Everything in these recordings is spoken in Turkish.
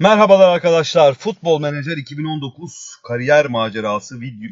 Merhabalar arkadaşlar. Futbol Menajer 2019 kariyer macerası video,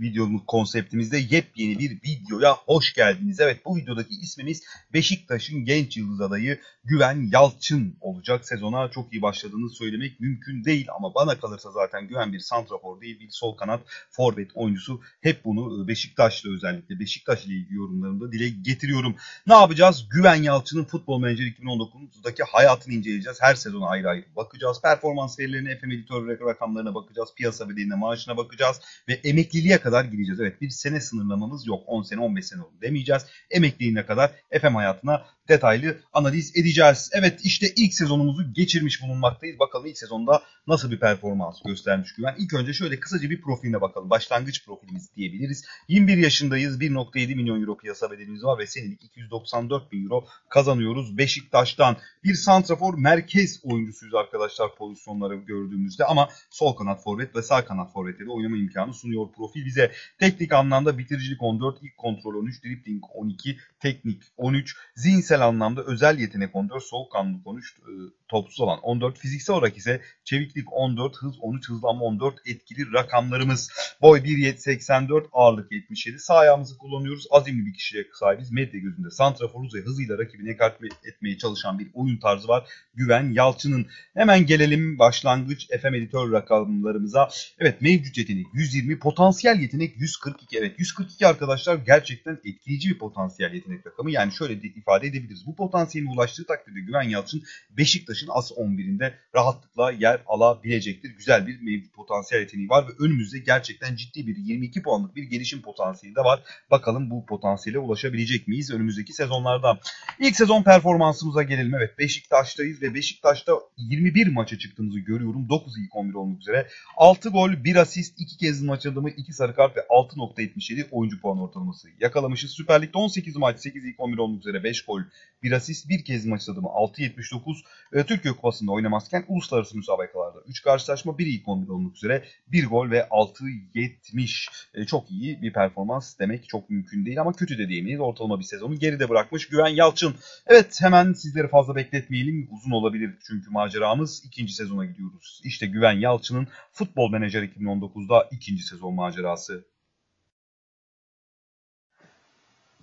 videomuz konseptimizde yepyeni bir videoya hoş geldiniz. Evet bu videodaki ismimiz Beşiktaş'ın genç yıldız adayı Güven Yalçın olacak. Sezona çok iyi başladığını söylemek mümkün değil ama bana kalırsa zaten Güven bir santrafor değil bir sol kanat forvet oyuncusu. Hep bunu e, Beşiktaş'la özellikle Beşiktaş ile ilgili yorumlarımda dile getiriyorum. Ne yapacağız? Güven Yalçın'ın Futbol Manager 2019'daki hayatını inceleyeceğiz. Her sezona ayrı ayrı bakacağız. Performans verilerine, FM editör rakamlarına bakacağız. Piyasa bedeline, maaşına bakacağız ve emekliliğe kadar gideceğiz. Evet bir sene sınırlamamız yok. 10 sene 15 sene oldu demeyeceğiz. Emekliliğine kadar FM hayatına detaylı analiz edeceğiz. Evet işte ilk sezonumuzu geçirmiş bulunmaktayız. Bakalım ilk sezonda nasıl bir performans göstermiş Güven. İlk önce şöyle kısaca bir profiline bakalım. Başlangıç profilimiz diyebiliriz. 21 yaşındayız. 1.7 milyon euro piyasa bedelimiz var ve senelik 294 bin euro kazanıyoruz. Beşiktaş'tan bir santrafor merkez oyuncusuyuz arkadaşlar pozisyonları gördüğümüzde ama sol kanat forvet ve sağ kanat forvette de oynama imkanı sunuyor profil bize. Teknik anlamda bitiricilik 14, ilk kontrol 13, dribbling 12, teknik 13, zihinsel anlamda özel yetenek 14, soğukkanlılık 13, e, topsuz olan 14, fiziksel olarak ise çeviklik 14, hız 13, hızlanma 14 etkili rakamlarımız. Boy 1.84, ağırlık 77. Sağ ayağımızı kullanıyoruz. Azimli bir kişiye sahibiz. Medya gözünde santraforuz ve hızıyla rakibini ekart etmeye çalışan bir oyun tarzı var. Güven Yalçın'ın. Hemen gelelim başlangıç FM editör rakamlarımıza. Evet mevcut yetenek 120, potansiyel yetenek 142. Evet 142 arkadaşlar gerçekten etkileyici bir potansiyel yetenek rakamı. Yani şöyle de ifade edebiliriz. Bu potansiyelin ulaştığı takdirde Güven Yalçın Beşiktaş'ın as 11'inde rahatlıkla yer alabilecektir. Güzel bir mevcut potansiyel yeteneği var ve önümüzde gerçekten ciddi bir 22 puanlık bir gelişim potansiyeli de var. Bakalım bu potansiyele ulaşabilecek miyiz önümüzdeki sezonlarda? İlk sezon performansımıza gelelim. Evet Beşiktaş'tayız ve Beşiktaş'ta 21 maça çıktığımızı görüyorum. 9 ilk 11 olmak üzere. 6 gol, 1 asist, 2 kez maç adımı, 2 sarı kart ve 6.77 oyuncu puan ortalaması yakalamışız. Süper Lig'de 18 maç, 8 ilk 11 olmak üzere 5 gol, 1 asist, 1 kez maç adımı 6.79. E, Türkiye Kupası'nda oynamazken uluslararası müsabakalarda 3 karşılaşma, 1 ilk 11 olmak üzere 1 gol ve 6.70. E, çok iyi bir performans demek çok mümkün değil ama kötü de diyemeyiz. Ortalama bir sezonu geride bırakmış Güven Yalçın. Evet hemen sizleri fazla bekletmeyelim. Uzun olabilir çünkü maceramız ikinci sezona gidiyoruz. İşte Güven Yalçın'ın Futbol Menajer 2019'da ikinci sezon macerası.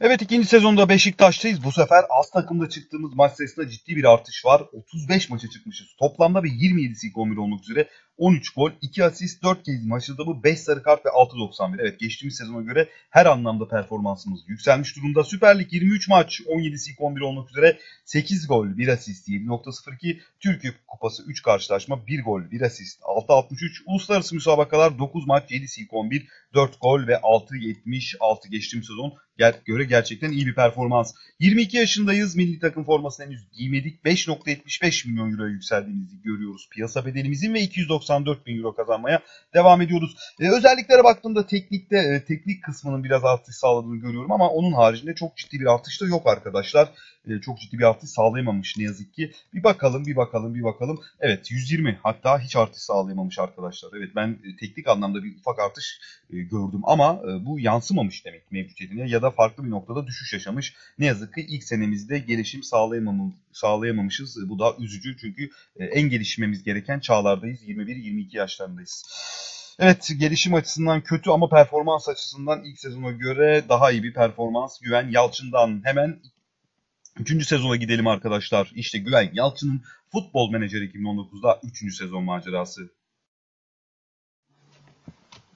Evet ikinci sezonda Beşiktaş'tayız. Bu sefer az takımda çıktığımız maç sayısında ciddi bir artış var. 35 maça çıkmışız. Toplamda ve 27'si ilk 11 olmak üzere 13 gol, 2 asist, 4 kez maç bu 5 sarı kart ve 6.91. Evet geçtiğimiz sezona göre her anlamda performansımız yükselmiş durumda. Süper Lig 23 maç, 17'si ilk 11 olmak üzere 8 gol, 1 asist, 7.02. Türkiye Kupası 3 karşılaşma, 1 gol, 1 asist, 6.63. Uluslararası müsabakalar 9 maç, 7'si ilk 11, 4 gol ve 6.76 geçtiğimiz sezon göre gerçekten iyi bir performans. 22 yaşındayız. Milli takım formasını henüz giymedik. 5.75 milyon euroya yükseldiğimizi görüyoruz. Piyasa bedelimizin ve 294 bin euro kazanmaya devam ediyoruz. Ee, özelliklere baktığımda teknikte e, teknik kısmının biraz artış sağladığını görüyorum ama onun haricinde çok ciddi bir artış da yok arkadaşlar. E, çok ciddi bir artış sağlayamamış ne yazık ki. Bir bakalım, bir bakalım, bir bakalım. Evet 120 hatta hiç artış sağlayamamış arkadaşlar. Evet ben e, teknik anlamda bir ufak artış e, gördüm ama bu yansımamış demek mevcut eline ya da farklı bir noktada düşüş yaşamış. Ne yazık ki ilk senemizde gelişim sağlayamam sağlayamamışız. Bu da üzücü çünkü en gelişmemiz gereken çağlardayız. 21-22 yaşlarındayız. Evet gelişim açısından kötü ama performans açısından ilk sezona göre daha iyi bir performans Güven Yalçın'dan. Hemen Üçüncü sezona gidelim arkadaşlar. İşte Güven Yalçın'ın Futbol Menajer 2019'da 3. sezon macerası.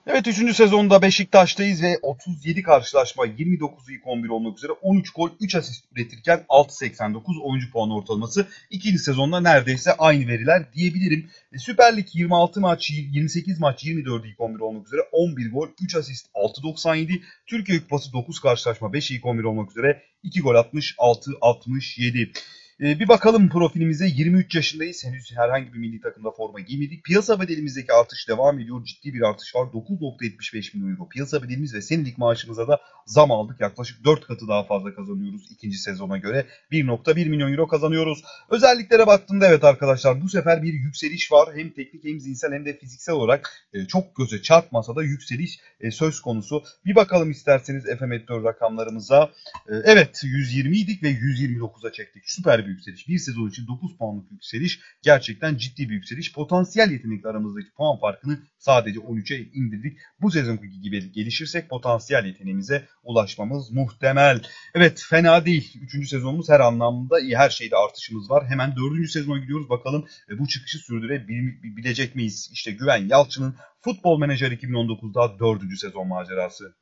Evet 3. sezonda Beşiktaş'tayız ve 37 karşılaşma 29 ilk 11 olmak üzere 13 gol 3 asist üretirken 6.89 oyuncu puan ortalaması. İkinci sezonda neredeyse aynı veriler diyebilirim. E, Süper Lig 26 maç 28 maç 24 ilk 11 olmak üzere 11 gol 3 asist 6.97. Türkiye Kupası 9 karşılaşma 5 ilk 11 olmak üzere 2 gol 66 67. E, bir bakalım profilimize 23 yaşındayız. Henüz herhangi bir milli takımda forma giymedik. Piyasa bedelimizdeki artış devam ediyor. Ciddi bir artış var. 9.75 milyon euro piyasa bedelimiz ve senelik maaşımıza da zam aldık. Yaklaşık 4 katı daha fazla kazanıyoruz ikinci sezona göre. 1.1 milyon euro kazanıyoruz. Özelliklere baktığımda evet arkadaşlar bu sefer bir yükseliş var. Hem teknik hem zihinsel hem de fiziksel olarak e, çok göze çarpmasa da yükseliş e, söz konusu. Bir bakalım isterseniz FM Editör rakamlarımıza. E, evet 120 idik ve 129'a çektik. Süper bir yükseliş. Bir sezon için 9 puanlık yükseliş gerçekten ciddi bir yükseliş. Potansiyel yetenekler aramızdaki puan farkını sadece 13'e indirdik. Bu sezonki gibi gelişirsek potansiyel yeteneğimize ulaşmamız muhtemel. Evet fena değil. Üçüncü sezonumuz her anlamda iyi. Her şeyde artışımız var. Hemen dördüncü sezona gidiyoruz. Bakalım e, bu çıkışı sürdürebilecek miyiz? İşte Güven Yalçın'ın Futbol Menajer 2019'da dördüncü sezon macerası.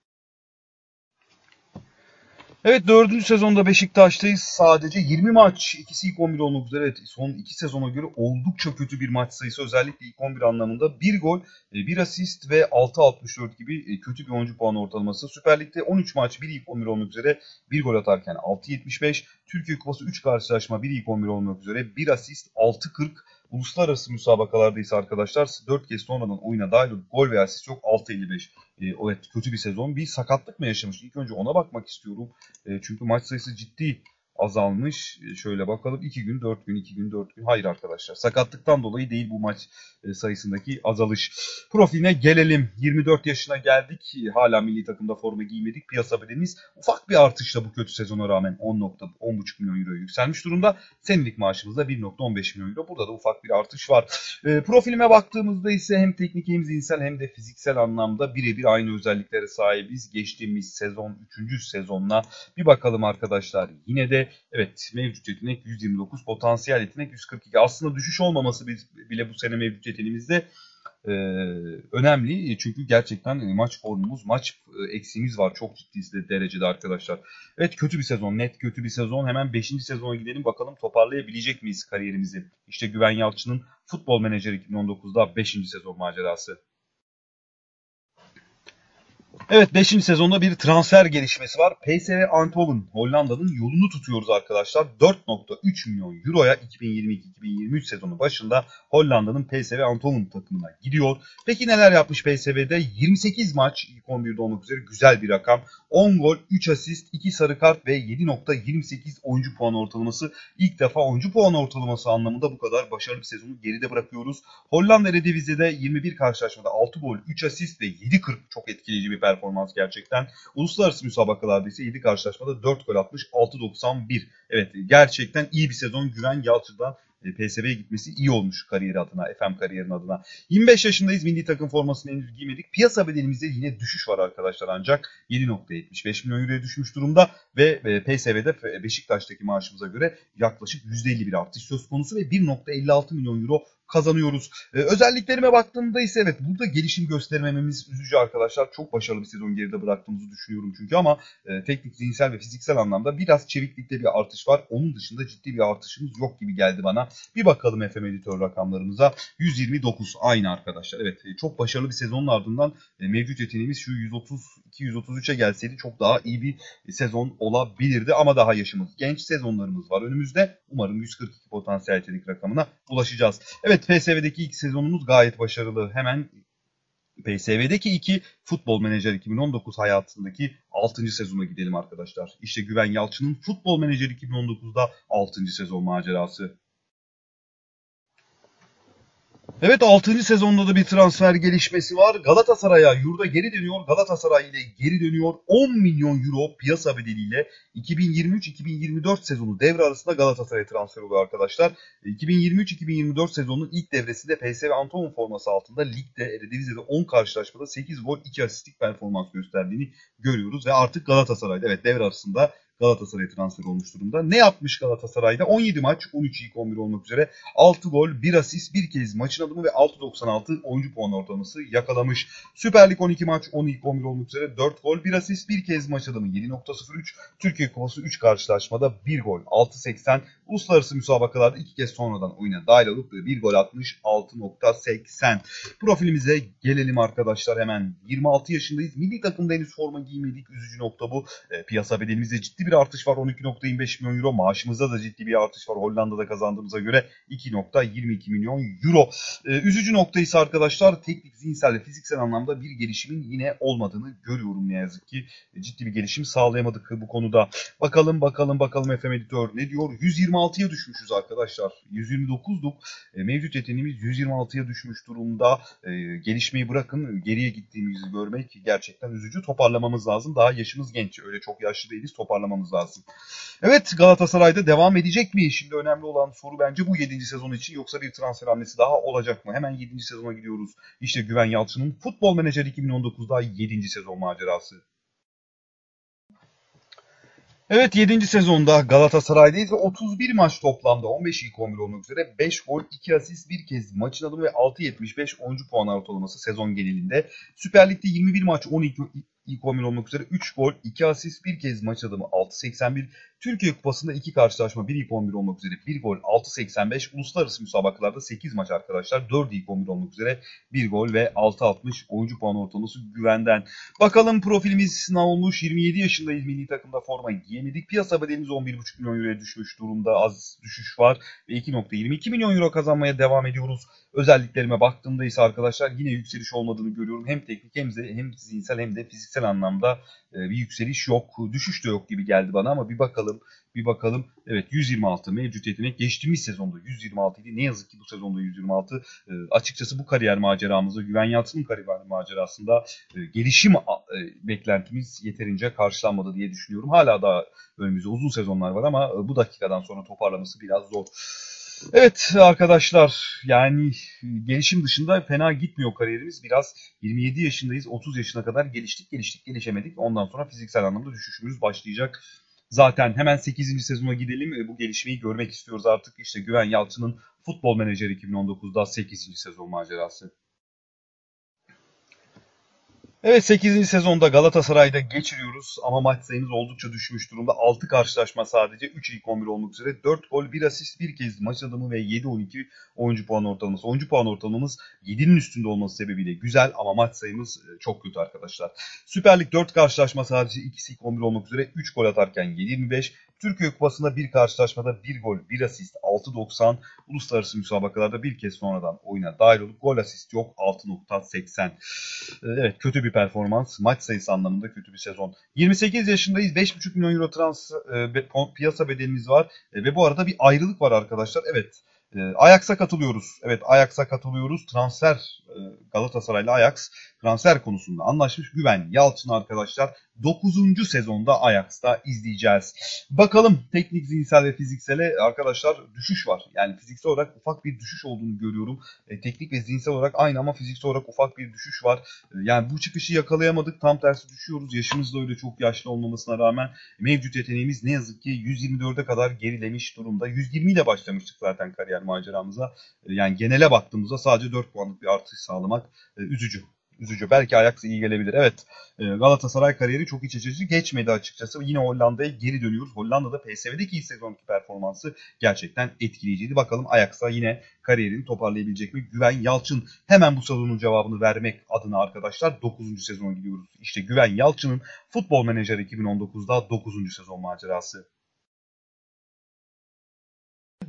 Evet dördüncü sezonda Beşiktaş'tayız. Sadece 20 maç. ikisi ilk 11 olmak üzere. Evet, son iki sezona göre oldukça kötü bir maç sayısı. Özellikle ilk 11 anlamında. Bir gol, e, bir asist ve 6.64 gibi e, kötü bir oyuncu puan ortalaması. Süper Lig'de 13 maç, bir ilk 11 olmak üzere. Bir gol atarken 6.75. Türkiye Kupası 3 karşılaşma, bir ilk 11 olmak üzere. Bir asist 6.40. Uluslararası müsabakalarda ise arkadaşlar 4 kez sonradan oyuna dahil olup gol veya asist yok 6.55. E, evet kötü bir sezon. Bir sakatlık mı yaşamış? İlk önce ona bakmak istiyorum. E, çünkü maç sayısı ciddi azalmış. E, şöyle bakalım 2 gün 4 gün 2 gün 4 gün. Hayır arkadaşlar sakatlıktan dolayı değil bu maç e, sayısındaki azalış. Profiline gelelim. 24 yaşına geldik. Hala milli takımda forma giymedik. Piyasa bedelimiz ufak bir artışla bu kötü sezona rağmen 10.10,5 milyon euro yükselmiş durumda. Senelik maaşımız da 1.15 milyon euro. Burada da ufak bir artış var. E, profilime baktığımızda ise hem teknik hem zihinsel hem de fiziksel anlamda birebir aynı özelliklere sahibiz. Geçtiğimiz sezon 3. sezonla bir bakalım arkadaşlar. Yine de evet mevcut yetenek 129, potansiyel yetenek 142. Aslında düşüş olmaması bile bu sene mevcut yeteneğimizde e, önemli. Çünkü gerçekten maç formumuz, maç e, eksiğimiz var çok ciddi derecede arkadaşlar. Evet kötü bir sezon, net kötü bir sezon. Hemen 5. sezona gidelim bakalım toparlayabilecek miyiz kariyerimizi? İşte Güven Yalçın'ın Futbol Menajer 2019'da 5. sezon macerası. Evet 5. sezonda bir transfer gelişmesi var. PSV Eindhoven Hollanda'nın yolunu tutuyoruz arkadaşlar. 4.3 milyon euroya 2022-2023 sezonu başında Hollanda'nın PSV Eindhoven takımına gidiyor. Peki neler yapmış PSV'de? 28 maç ilk 11'de olmak üzere güzel bir rakam. 10 gol, 3 asist, 2 sarı kart ve 7.28 oyuncu puan ortalaması. İlk defa oyuncu puan ortalaması anlamında bu kadar başarılı bir sezonu geride bırakıyoruz. Hollanda Eredivisie'de 21 karşılaşmada 6 gol, 3 asist ve 7.40 çok etkileyici bir performans gerçekten. Uluslararası müsabakalarda ise 7 karşılaşmada 4 gol atmış 6.91. Evet gerçekten iyi bir sezon Güven Yalçın'dan e, PSV'ye gitmesi iyi olmuş kariyeri adına, FM kariyerinin adına. 25 yaşındayız. Milli takım formasını henüz giymedik. Piyasa bedelimizde yine düşüş var arkadaşlar ancak 7.75 milyon euroya düşmüş durumda ve e, PSV'de Beşiktaş'taki maaşımıza göre yaklaşık %50 bir artış söz konusu ve 1.56 milyon euro kazanıyoruz. Ee, özelliklerime baktığımda ise evet burada gelişim göstermememiz üzücü arkadaşlar. Çok başarılı bir sezon geride bıraktığımızı düşünüyorum çünkü ama e, teknik, zihinsel ve fiziksel anlamda biraz çeviklikte bir artış var. Onun dışında ciddi bir artışımız yok gibi geldi bana. Bir bakalım FM editör rakamlarımıza. 129 aynı arkadaşlar. Evet e, çok başarılı bir sezonun ardından e, mevcut yeteneğimiz şu 132-133'e gelseydi çok daha iyi bir sezon olabilirdi ama daha yaşımız genç sezonlarımız var önümüzde. Umarım 142 potansiyel yetenek rakamına ulaşacağız. Evet PSV'deki ilk sezonumuz gayet başarılı. Hemen PSV'deki iki Futbol Menajer 2019 hayatındaki 6. sezona gidelim arkadaşlar. İşte Güven Yalçın'ın Futbol Menajer 2019'da 6. sezon macerası. Evet 6. sezonda da bir transfer gelişmesi var. Galatasaray'a yurda geri dönüyor. Galatasaray ile geri dönüyor. 10 milyon euro piyasa bedeliyle 2023-2024 sezonu devre arasında Galatasaray transfer oluyor arkadaşlar. 2023-2024 sezonunun ilk devresinde PSV Eindhoven forması altında ligde Eredivisie'de 10 karşılaşmada 8 gol 2 asistlik performans gösterdiğini görüyoruz ve artık Galatasaray'da evet devre arasında Galatasaray transfer olmuş durumda. Ne yapmış Galatasaray'da? 17 maç, 13 ilk 11 olmak üzere 6 gol, 1 asist, 1 kez maçın adımı ve 6.96 oyuncu puan ortalaması yakalamış. Süper Lig 12 maç, 10 ilk 11 olmak üzere 4 gol, 1 asist, 1 kez maç adımı 7.03. Türkiye Kupası 3 karşılaşmada 1 gol, 6.80. Uluslararası müsabakalarda 2 kez sonradan oyuna dahil olup 1 gol atmış 6.80. Profilimize gelelim arkadaşlar hemen. 26 yaşındayız. Milli takımda henüz forma giymedik. Üzücü nokta bu. E, piyasa bedelimizde ciddi bir artış var. 12.25 milyon euro. Maaşımızda da ciddi bir artış var. Hollanda'da kazandığımıza göre 2.22 milyon euro. Ee, üzücü nokta ise arkadaşlar teknik, zihinsel ve fiziksel anlamda bir gelişimin yine olmadığını görüyorum ne yazık ki. E, ciddi bir gelişim sağlayamadık bu konuda. Bakalım bakalım bakalım FM Editör ne diyor? 126'ya düşmüşüz arkadaşlar. 129'duk. E, mevcut yeteneğimiz 126'ya düşmüş durumda. E, gelişmeyi bırakın geriye gittiğimizi görmek gerçekten üzücü. Toparlamamız lazım. Daha yaşımız genç. Öyle çok yaşlı değiliz. Toparlamamız almamız lazım. Evet Galatasaray'da devam edecek mi? Şimdi önemli olan soru bence bu 7. sezon için yoksa bir transfer hamlesi daha olacak mı? Hemen 7. sezona gidiyoruz. İşte Güven Yalçın'ın Futbol Menajer 2019'da 7. sezon macerası. Evet 7. sezonda Galatasaray'dayız ve 31 maç toplamda 15 ilk 11 olmak üzere 5 gol, 2 asist, 1 kez maçın adımı ve 6.75 oyuncu puan ortalaması sezon genelinde. Süper Lig'de 21 maç 12 ilk 11 olmak üzere 3 gol, 2 asist, 1 kez maç adımı 6.81. Türkiye Kupası'nda 2 karşılaşma 1 ilk 11 olmak üzere 1 gol 6.85. Uluslararası müsabakalarda 8 maç arkadaşlar 4 ilk 11 olmak üzere 1 gol ve 6.60 oyuncu puan ortalaması güvenden. Bakalım profilimiz ne olmuş? 27 yaşındayız milli takımda forma giyemedik. Piyasa bedelimiz 11.5 milyon euroya düşmüş durumda. Az düşüş var ve 2.22 milyon euro kazanmaya devam ediyoruz. Özelliklerime baktığımda ise arkadaşlar yine yükseliş olmadığını görüyorum. Hem teknik hem de hem zihinsel hem de fiziksel anlamda bir yükseliş yok. Düşüş de yok gibi geldi bana ama bir bakalım. Bir bakalım. Evet 126 mevcut yetenek. Geçtiğimiz sezonda 126 idi. Ne yazık ki bu sezonda 126. E, açıkçası bu kariyer maceramızda Güven Yalçın'ın kariyer macerasında e, gelişim e, beklentimiz yeterince karşılanmadı diye düşünüyorum. Hala da önümüzde uzun sezonlar var ama e, bu dakikadan sonra toparlaması biraz zor. Evet arkadaşlar yani gelişim dışında fena gitmiyor kariyerimiz. Biraz 27 yaşındayız 30 yaşına kadar geliştik geliştik gelişemedik. Ondan sonra fiziksel anlamda düşüşümüz başlayacak. Zaten hemen 8. sezona gidelim. Bu gelişmeyi görmek istiyoruz artık. İşte Güven Yalçın'ın Futbol Menajer 2019'da 8. sezon macerası. Evet 8. sezonda Galatasaray'da geçiriyoruz ama maç sayımız oldukça düşmüş durumda. 6 karşılaşma sadece 3 ilk 11 olmak üzere 4 gol 1 asist 1 kez maç adımı ve 7-12 oyuncu puan ortalaması. Oyuncu puan ortalamamız 7'nin üstünde olması sebebiyle güzel ama maç sayımız e, çok kötü arkadaşlar. Süper Lig 4 karşılaşma sadece 2 ilk 11 olmak üzere 3 gol atarken 7-25 Türkiye Kupası'nda bir karşılaşmada bir gol, bir asist 6.90. Uluslararası müsabakalarda bir kez sonradan oyuna dahil olup gol asist yok 6.80. Ee, evet kötü bir performans. Maç sayısı anlamında kötü bir sezon. 28 yaşındayız. 5.5 milyon euro transfer e, piyasa bedelimiz var. E, ve bu arada bir ayrılık var arkadaşlar. Evet. E, Ajax'a katılıyoruz. Evet Ajax'a katılıyoruz. Transfer e, Galatasaray'la Ajax transfer konusunda anlaşmış. Güven Yalçın arkadaşlar 9. sezonda Ajax'ta izleyeceğiz. Bakalım teknik, zihinsel ve fiziksele arkadaşlar düşüş var. Yani fiziksel olarak ufak bir düşüş olduğunu görüyorum. E, teknik ve zihinsel olarak aynı ama fiziksel olarak ufak bir düşüş var. E, yani bu çıkışı yakalayamadık. Tam tersi düşüyoruz. Yaşımız da öyle çok yaşlı olmamasına rağmen mevcut yeteneğimiz ne yazık ki 124'e kadar gerilemiş durumda. 120 ile başlamıştık zaten kariyer maceramıza. E, yani genele baktığımızda sadece 4 puanlık bir artış sağlamak e, üzücü üzücü. Belki Ajax iyi gelebilir. Evet e, Galatasaray kariyeri çok iç açıcı geçmedi açıkçası. Yine Hollanda'ya geri dönüyoruz. Hollanda'da PSV'deki ilk sezonki performansı gerçekten etkileyiciydi. Bakalım Ajax'a yine kariyerini toparlayabilecek mi? Güven Yalçın hemen bu sorunun cevabını vermek adına arkadaşlar 9. sezona gidiyoruz. İşte Güven Yalçın'ın Futbol Menajer 2019'da 9. sezon macerası.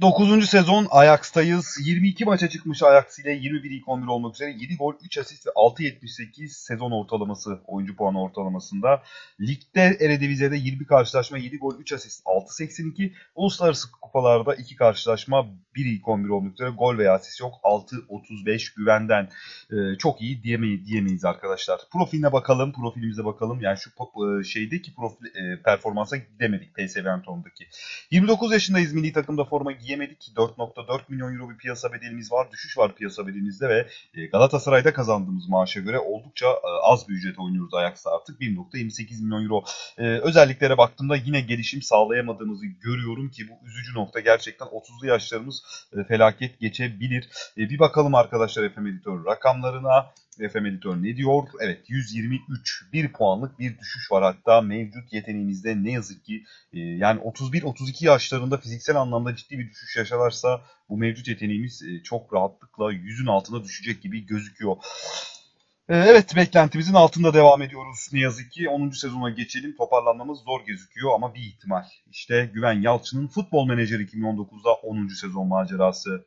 9. sezon Ajax'tayız. 22 maça çıkmış Ajax ile 21 ilk 11 olmak üzere 7 gol, 3 asist ve 6.78 sezon ortalaması oyuncu puanı ortalamasında. Ligde Eredivisie'de 20 karşılaşma 7 gol, 3 asist 6.82. Uluslararası kupalarda 2 karşılaşma 1 ilk 11 olmak üzere gol veya asist yok. 6.35 güvenden. Ee, çok iyi diyemeyiz, diyemeyiz arkadaşlar. Profiline bakalım, profilimize bakalım. Yani şu e, şeydeki profil, e, performansa gidemedik PSV Eindhoven'daki. 29 yaşındayız milli takımda forma giyemedik. 4.4 milyon euro bir piyasa bedelimiz var. Düşüş var piyasa bedelimizde ve e, Galatasaray'da kazandığımız maaşa göre oldukça e, az bir ücret oynuyoruz Ajax'ta artık. 1.28 milyon euro. E, özelliklere baktığımda yine gelişim sağlayamadığımızı görüyorum ki bu üzücü nokta gerçekten 30'lu yaşlarımız felaket geçebilir. Bir bakalım arkadaşlar FM Editör rakamlarına. FM Editör ne diyor? Evet 123 1 puanlık bir düşüş var hatta mevcut yeteneğimizde ne yazık ki e, yani 31-32 yaşlarında fiziksel anlamda ciddi bir düşüş yaşarlarsa bu mevcut yeteneğimiz e, çok rahatlıkla yüzün altına düşecek gibi gözüküyor. E, evet beklentimizin altında devam ediyoruz ne yazık ki. 10. sezona geçelim. Toparlanmamız zor gözüküyor ama bir ihtimal. İşte Güven Yalçın'ın Futbol Menajeri 2019'da 10. sezon macerası.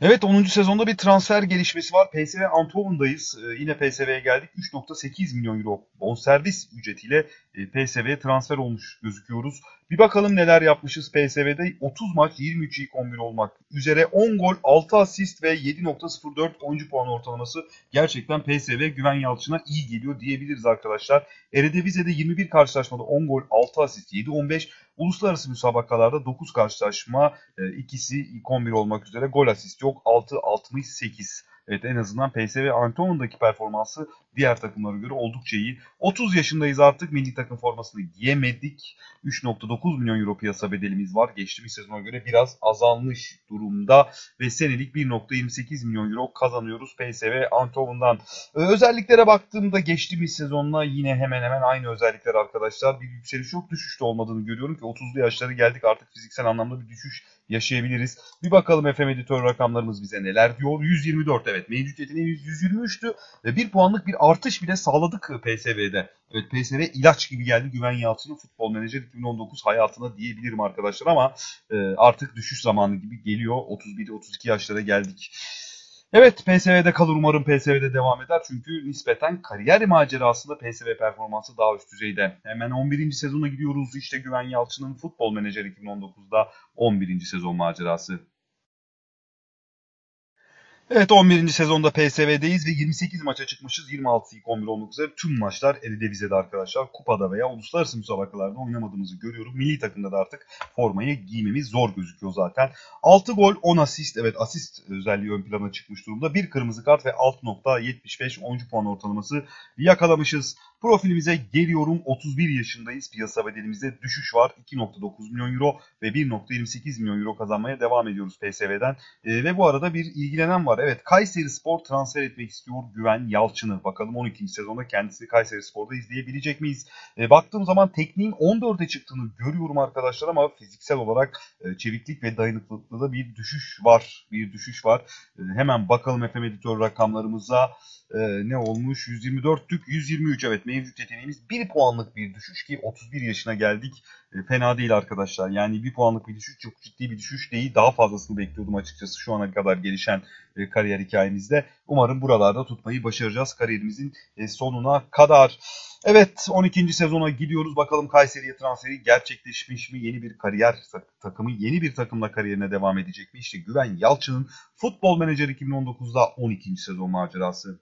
Evet 10. sezonda bir transfer gelişmesi var. PSV Eindhoven'dayız. Ee, yine PSV'ye geldik. 3.8 milyon euro bonservis ücretiyle e, PSV'ye transfer olmuş gözüküyoruz. Bir bakalım neler yapmışız PSV'de. 30 maç 23 ilk 11 olmak üzere 10 gol 6 asist ve 7.04 oyuncu puan ortalaması gerçekten PSV Güven Yalçın'a iyi geliyor diyebiliriz arkadaşlar. Eredivisie'de 21 karşılaşmada 10 gol 6 asist 7-15 Uluslararası müsabakalarda 9 karşılaşma, e, ikisi ilk 11 olmak üzere gol asist yok. 6-68. Evet en azından PSV Eindhoven'daki performansı diğer takımlara göre oldukça iyi. 30 yaşındayız artık milli takım formasını giyemedik. 3.9 milyon euro piyasa bedelimiz var. Geçtiğimiz sezona göre biraz azalmış durumda ve senelik 1.28 milyon euro kazanıyoruz PSV Eindhoven'dan. Özelliklere baktığımda geçtiğimiz sezonla yine hemen hemen aynı özellikler arkadaşlar. Bir yükseliş yok düşüş de olmadığını görüyorum ki 30'lu yaşları geldik artık fiziksel anlamda bir düşüş yaşayabiliriz. Bir bakalım FM editör rakamlarımız bize neler diyor. 124 evet mevcut yeteneğimiz 123'tü ve bir puanlık bir artış bile sağladık PSV'de. Evet PSV ilaç gibi geldi Güven Yalçın'ın futbol menajer 2019 hayatına diyebilirim arkadaşlar ama e, artık düşüş zamanı gibi geliyor. 31-32 yaşlara geldik. Evet PSV'de kalır umarım PSV'de devam eder. Çünkü nispeten kariyer macerasında PSV performansı daha üst düzeyde. Hemen 11. sezona gidiyoruz. İşte Güven Yalçın'ın futbol menajer 2019'da 11. sezon macerası. Evet 11. sezonda PSV'deyiz ve 28 maça çıkmışız. 26 ilk 11 olmak üzere tüm maçlar Eredivisie'de arkadaşlar. Kupada veya uluslararası müsabakalarda oynamadığımızı görüyorum. Milli takımda da artık formayı giymemiz zor gözüküyor zaten. 6 gol 10 asist. Evet asist özelliği ön plana çıkmış durumda. Bir kırmızı kart ve 6.75 oyuncu puan ortalaması yakalamışız. Profilimize geliyorum. 31 yaşındayız. Piyasa bedelimizde düşüş var. 2.9 milyon euro ve 1.28 milyon euro kazanmaya devam ediyoruz PSV'den. E, ve bu arada bir ilgilenen var. Evet Kayseri Spor transfer etmek istiyor Güven Yalçın'ı. Bakalım 12. sezonda kendisi Kayseri Spor'da izleyebilecek miyiz? E, baktığım zaman tekniğin 14'e çıktığını görüyorum arkadaşlar ama fiziksel olarak e, çeviklik ve dayanıklılıkta da bir düşüş var. Bir düşüş var. E, hemen bakalım FM editör rakamlarımıza e, ne olmuş? 124'tük 123 evet mevcut yeteneğimiz 1 puanlık bir düşüş ki 31 yaşına geldik. E, fena değil arkadaşlar. Yani 1 puanlık bir düşüş çok ciddi bir düşüş değil. Daha fazlasını bekliyordum açıkçası şu ana kadar gelişen e, kariyer hikayemizde. Umarım buralarda tutmayı başaracağız kariyerimizin e, sonuna kadar. Evet 12. sezona gidiyoruz. Bakalım Kayseri'ye transferi gerçekleşmiş mi? Yeni bir kariyer takımı, yeni bir takımla kariyerine devam edecek mi? İşte Güven Yalçın'ın Futbol Menajer 2019'da 12. sezon macerası.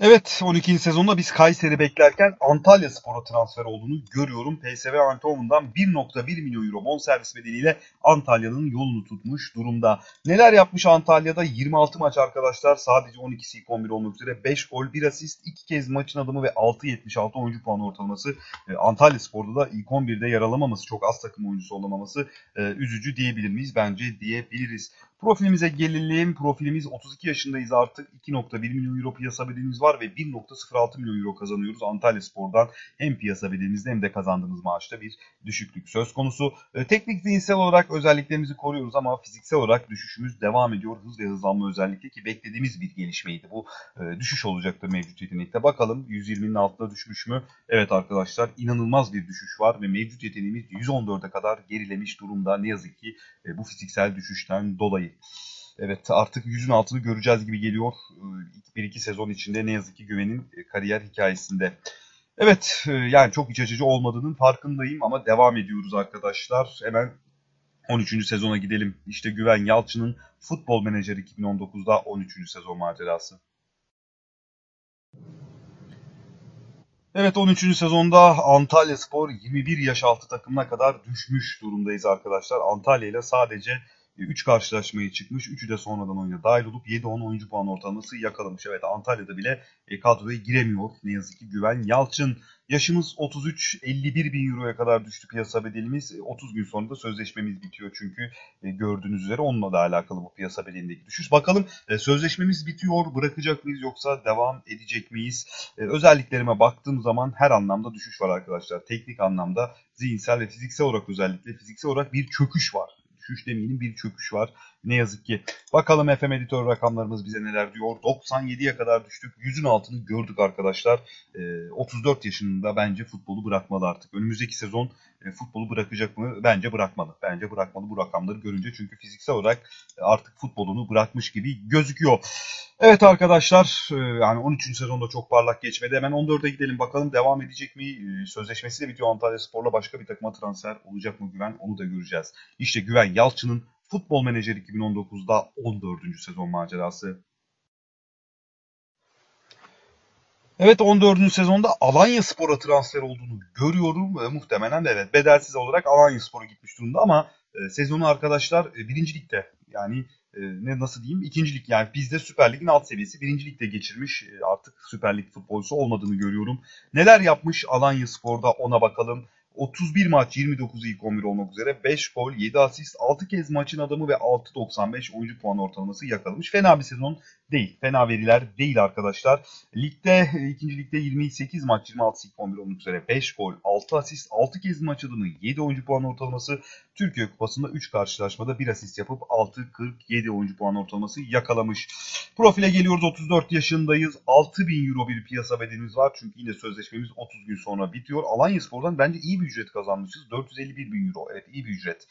Evet 12. sezonda biz Kayseri beklerken Antalya Spor'a transfer olduğunu görüyorum. PSV Eindhoven'dan 1.1 milyon euro bonservis bedeliyle Antalya'nın yolunu tutmuş durumda. Neler yapmış Antalya'da? 26 maç arkadaşlar. Sadece 12'si ilk 11 olmak üzere 5 gol, 1 asist, 2 kez maçın adımı ve 6.76 oyuncu puan ortalaması. E, Antalya Spor'da da ilk 11'de yer alamaması, çok az takım oyuncusu olamaması e, üzücü diyebilir miyiz? Bence diyebiliriz. Profilimize gelelim. Profilimiz 32 yaşındayız artık. 2.1 milyon euro piyasa bedelimiz var ve 1.06 milyon euro kazanıyoruz Antalya Spor'dan. Hem piyasa bedelimizde hem de kazandığımız maaşta bir düşüklük söz konusu. E, teknik zihinsel olarak özelliklerimizi koruyoruz ama fiziksel olarak düşüşümüz devam ediyor. Hız ve hızlanma özellikle ki beklediğimiz bir gelişmeydi. Bu e, düşüş olacaktır mevcut yetenekte. Bakalım 120'nin altında düşmüş mü? Evet arkadaşlar inanılmaz bir düşüş var ve mevcut yeteneğimiz 114'e kadar gerilemiş durumda. Ne yazık ki e, bu fiziksel düşüşten dolayı. Evet artık yüzün altını göreceğiz gibi geliyor. Ee, bir iki sezon içinde ne yazık ki Güven'in e, kariyer hikayesinde. Evet e, yani çok iç açıcı olmadığının farkındayım ama devam ediyoruz arkadaşlar. Hemen 13. sezona gidelim. İşte Güven Yalçın'ın Futbol Menajeri 2019'da 13. sezon macerası. Evet 13. sezonda Antalya Spor 21 yaş altı takımına kadar düşmüş durumdayız arkadaşlar. Antalya ile sadece 3 karşılaşmayı çıkmış. 3'ü de sonradan oyuna dahil olup 7-10 oyuncu puan ortalaması yakalamış. Evet Antalya'da bile e, kadroya giremiyor. Ne yazık ki Güven Yalçın. Yaşımız 33, 51 bin euroya kadar düştü piyasa bedelimiz. 30 e, gün sonra da sözleşmemiz bitiyor çünkü e, gördüğünüz üzere onunla da alakalı bu piyasa bedelindeki düşüş. Bakalım sözleşmemiz bitiyor, bırakacak mıyız yoksa devam edecek miyiz? Özelliklerime baktığım zaman her anlamda düşüş var arkadaşlar. Teknik anlamda, zihinsel ve fiziksel olarak özellikle fiziksel olarak bir çöküş var düşüş demeyelim bir çöküş var. Ne yazık ki. Bakalım FM editör rakamlarımız bize neler diyor. 97'ye kadar düştük. Yüzün altını gördük arkadaşlar. E, ee, 34 yaşında bence futbolu bırakmalı artık. Önümüzdeki sezon futbolu bırakacak mı? Bence bırakmalı. Bence bırakmalı bu rakamları görünce çünkü fiziksel olarak e, artık futbolunu bırakmış gibi gözüküyor. Evet arkadaşlar e, yani 13. sezonda çok parlak geçmedi. Hemen 14'e gidelim bakalım devam edecek mi? E, sözleşmesi de bitiyor Antalya Spor'la başka bir takıma transfer olacak mı Güven? Onu da göreceğiz. İşte Güven Yalçın'ın Futbol Menajer 2019'da 14. sezon macerası. Evet 14. sezonda Alanya Spor'a transfer olduğunu görüyorum. E, muhtemelen de evet bedelsiz olarak Alanya Spor'a gitmiş durumda ama e, sezonu arkadaşlar e, birinci ligde yani e, ne nasıl diyeyim ikinci lig yani bizde Süper Lig'in alt seviyesi birinci ligde geçirmiş e, artık Süper Lig futbolcusu olmadığını görüyorum. Neler yapmış Alanya Spor'da ona bakalım. 31 maç 29 ilk 11 olmak üzere 5 gol 7 asist 6 kez maçın adamı ve 6.95 oyuncu puan ortalaması yakalamış. Fena bir sezon değil. Fena veriler değil arkadaşlar. Ligde ikinci ligde 28 maç 26 ilk 11 olmak üzere 5 gol 6 asist 6 kez maç adamı 7 oyuncu puan ortalaması Türkiye Kupası'nda 3 karşılaşmada 1 asist yapıp 6.47 oyuncu puan ortalaması yakalamış. Profile geliyoruz 34 yaşındayız. 6000 euro bir piyasa bedelimiz var. Çünkü yine sözleşmemiz 30 gün sonra bitiyor. Alanya Spor'dan bence iyi bir ücret kazanmışız. 451 bin euro. Evet iyi bir ücret.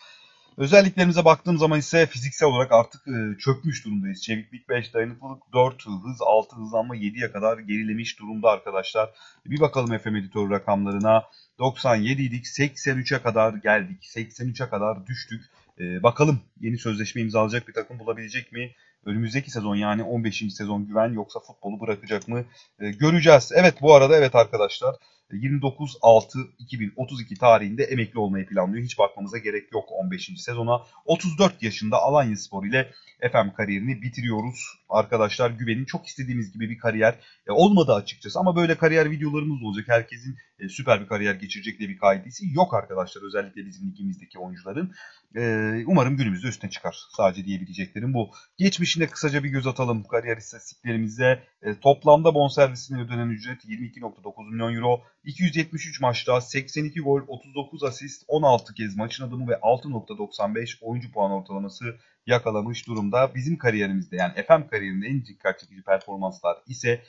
Özelliklerimize baktığım zaman ise fiziksel olarak artık e, çökmüş durumdayız. Çeviklik 5, dayanıklılık 4, hız 6, hızlanma 7'ye kadar gerilemiş durumda arkadaşlar. Bir bakalım FM editör rakamlarına. 97 idik 83'e kadar geldik. 83'e kadar düştük. E, bakalım yeni sözleşme imzalayacak bir takım bulabilecek mi? Önümüzdeki sezon yani 15. sezon güven yoksa futbolu bırakacak mı? E, göreceğiz. Evet bu arada evet arkadaşlar 29-6-2032 tarihinde emekli olmayı planlıyor. Hiç bakmamıza gerek yok 15. sezona. 34 yaşında Alanya Spor ile FM kariyerini bitiriyoruz. Arkadaşlar Güven'in çok istediğimiz gibi bir kariyer e, olmadı açıkçası ama böyle kariyer videolarımız olacak. Herkesin e, süper bir kariyer geçirecek diye bir kaidesi yok arkadaşlar. Özellikle bizim ligimizdeki oyuncuların. E, umarım günümüzde üstüne çıkar. Sadece diyebileceklerim bu. Geçmişine kısaca bir göz atalım kariyer istatistiklerimize. E, toplamda bonservisine ödenen ücret 22.9 milyon euro. 273 maçta 82 gol, 39 asist, 16 kez maçın adamı ve 6.95 oyuncu puan ortalaması yakalamış durumda. Bizim kariyerimizde yani FM kariyerinde en dikkat çekici performanslar ise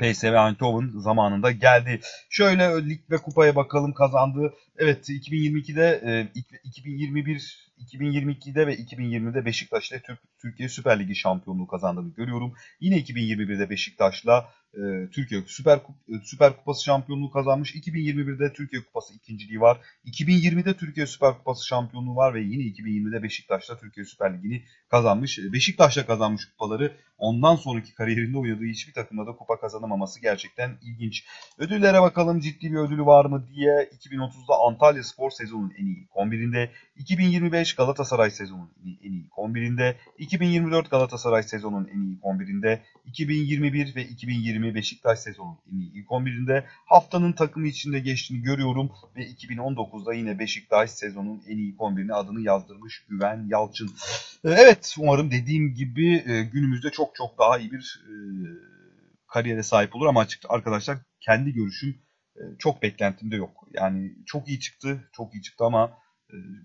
PSV Eindhoven zamanında geldi. Şöyle lig ve kupaya bakalım kazandı. Evet 2022'de 2021 2022'de ve 2020'de Beşiktaş'la Türkiye Süper Ligi şampiyonluğu kazandığını görüyorum. Yine 2021'de Beşiktaş'la e, Türkiye Süper e, Süper Kupası şampiyonluğu kazanmış. 2021'de Türkiye Kupası ikinciliği var. 2020'de Türkiye Süper Kupası şampiyonluğu var ve yine 2020'de Beşiktaş'la Türkiye Süper Ligi'ni kazanmış. E, Beşiktaş'la kazanmış kupaları ondan sonraki kariyerinde oynadığı hiçbir takımda da kupa kazanamaması gerçekten ilginç. Ödüllere bakalım ciddi bir ödülü var mı diye 2030'da Antalya Spor sezonun en iyi 11'inde, 2025 Galatasaray sezonun en iyi 11'inde, 2024 Galatasaray sezonun en iyi 11'inde, 2021 ve 2020 Beşiktaş sezonun en iyi ilk 11'inde haftanın takımı içinde geçtiğini görüyorum ve 2019'da yine Beşiktaş sezonun en iyi 11'ine adını yazdırmış Güven Yalçın. Ee, evet umarım dediğim gibi e, günümüzde çok çok daha iyi bir e, kariyere sahip olur ama açıkça arkadaşlar kendi görüşüm e, çok beklentimde yok. Yani çok iyi çıktı, çok iyi çıktı ama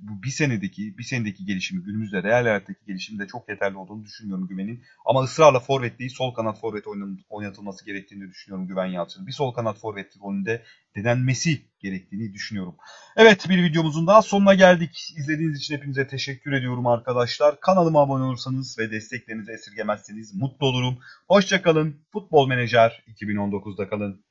bu bir senedeki bir senedeki gelişimi günümüzde real hayattaki gelişimi de çok yeterli olduğunu düşünüyorum Güven'in. Ama ısrarla forvet değil sol kanat forvet oynatılması gerektiğini düşünüyorum Güven Yalçın'ın. Bir sol kanat forvet rolünde denenmesi gerektiğini düşünüyorum. Evet bir videomuzun daha sonuna geldik. İzlediğiniz için hepinize teşekkür ediyorum arkadaşlar. Kanalıma abone olursanız ve desteklerinizi esirgemezseniz mutlu olurum. Hoşçakalın. Futbol Menajer 2019'da kalın.